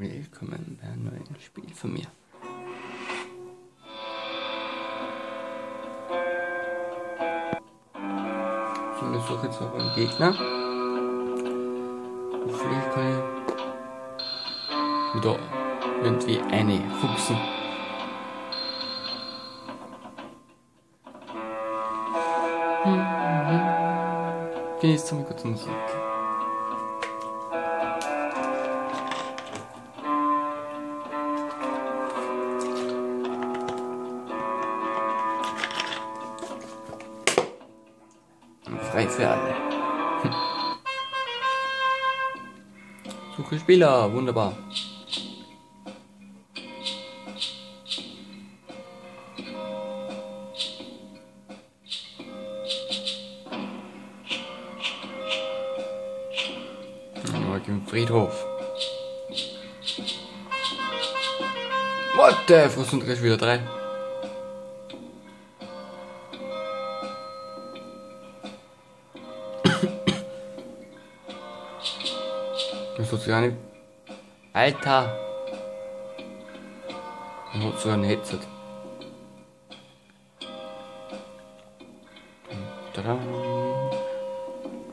Willkommen bei einem neuen Spiel von mir. So, ich suche jetzt noch einen Gegner. Und vielleicht kann ich wieder irgendwie eine fuchsen. Genießt mal kurz Musik. Frei für alle. Hm. Suche Spieler, wunderbar. Im Friedhof. What the? Sind gleich wieder drei? Das hat sich gar nicht. Alter! Man hat so ein Headset. Tada!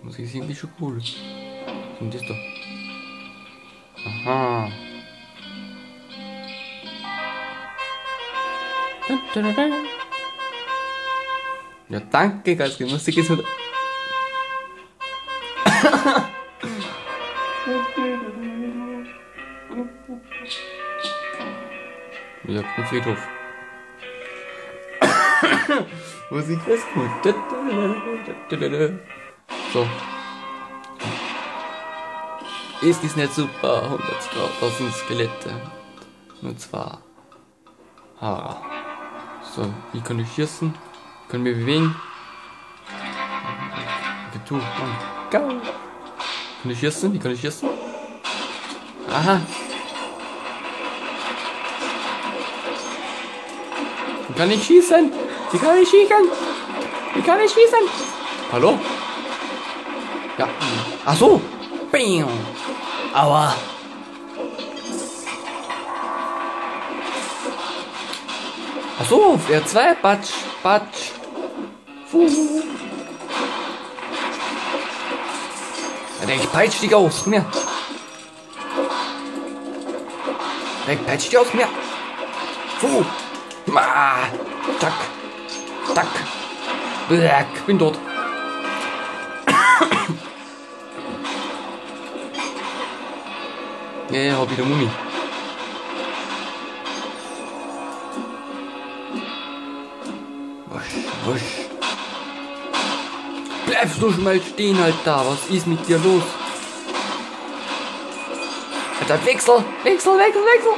Musik ist irgendwie schon cool. Was ist denn das da? Aha! Ja, danke, ganz die Musik ist wieder. Dem Friedhof. Musik ist gut. So. Ist dies nicht super? 100.000 Skelette. Nur zwar. Ah. So, wie kann ich schießen? Können wir bewegen? Okay, tu. Mann. Go. Kann ich schießen? Wie kann ich schießen? Aha. Kann ich schießen? Wie kann ich schießen? Wie kann ich schießen? Hallo? Ja. Ach so. Bam. Aua. Ach so, R2, Batsch, Batsch. Fuh. Ich peitsch dich aus, her. Ich peitsch dich aus, her. Fuh. Ma. Zack. Zack. Black. Bin tot. ja, ja, hab wieder Mummi. Wusch, wusch. Bleibst du schon mal stehen, Alter. Was ist mit dir los? Alter, wechsel, wechsel, wechsel, wechsel.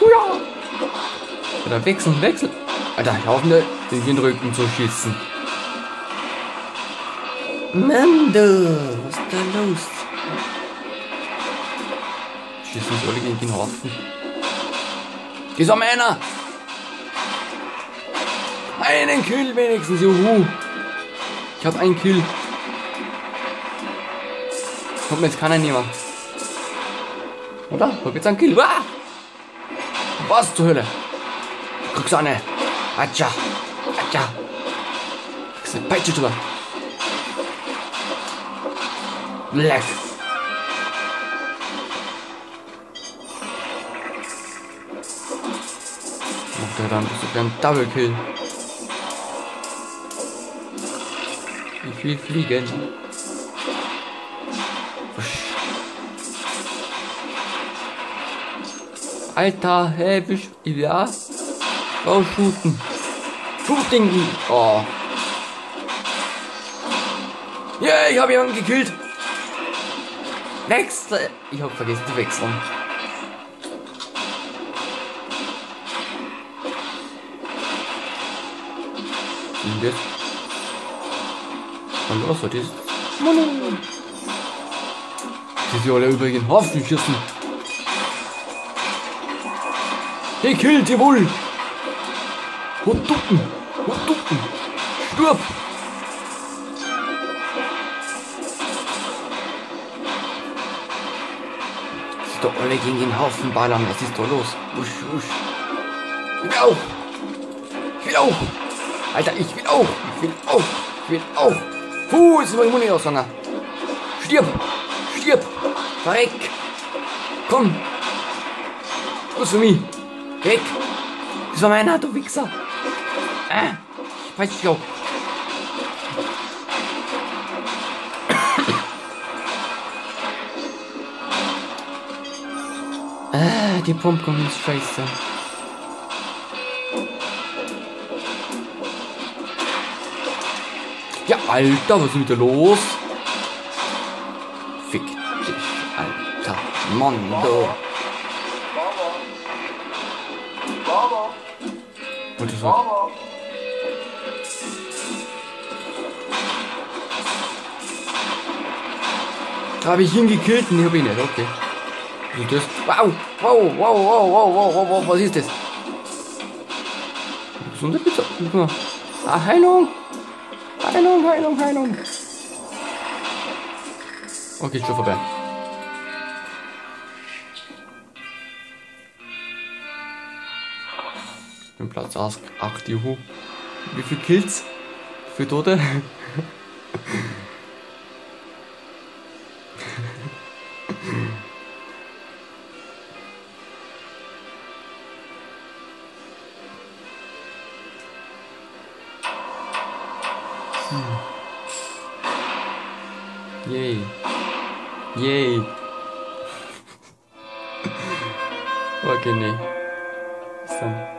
Ja. Alter, wechseln, wechseln. Alter, ich hoffe nicht, in den Rücken zu schießen. Mann, du, was ist da los? Schießen uns alle gegen den Haufen. Dieser Männer! Einen Kill wenigstens, juhu! Ich hab einen Kill. Kommt mir jetzt keiner näher. Oder? Hab jetzt einen Kill. Ah! Was zur Hölle? Kriegst du eine. Atscha. Atscha. Eine Peitsche drüber. Leck. Macht er dann sogar ein Double Kill. Ich will fliegen. Alter, hey, ich, ja. Shooten. Shooting. Oh. Yeah, ich habe jemanden gekillt. Wechsel. Ich habe vergessen zu wechseln. Und jetzt? Hallo, was war das? Die sind alle übrigens Haufen schießen. Hey, killt Und ducken! Und ducken! Stirb! der alle gegen den Haufen ballern. Was ist da los? Wusch, wusch. Ich will auch. Ich will auch. Alter, ich will auch. Ich will auch. Ich will auch. Puh, jetzt ist mein Mund ausgegangen. Stirb. Stirb. Verreck. Komm. Was für mich. Weg. Das war meiner, du Wichser. Ich weiß nicht auch. Ah, die Pumpgun ist scheiße. Ja, Alter, was ist mit dir los? Fick dich, Alter. Mondo. Und das war... Habe ich ihn gekillt? Nee, hab ich nicht, okay. Und das... Wow, wow, wow, wow, wow, wow, wow, wow, was ist das? Gesunde Pizza. Ah, Heilung. Heilung, Heilung, Heilung. Okay, schon vorbei. Bin Platz 8, juhu. Wie viel Kills? Für Tote? 耶！耶！我给你三